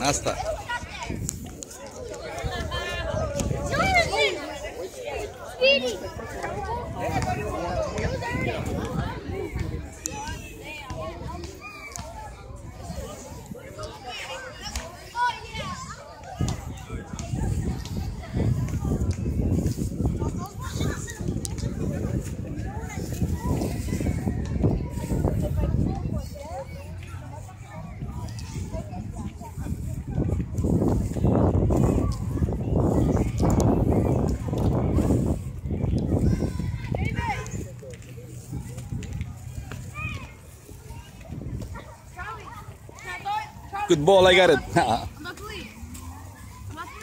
Nasta. Good ball, I got it. I'm about to leave. I'm about to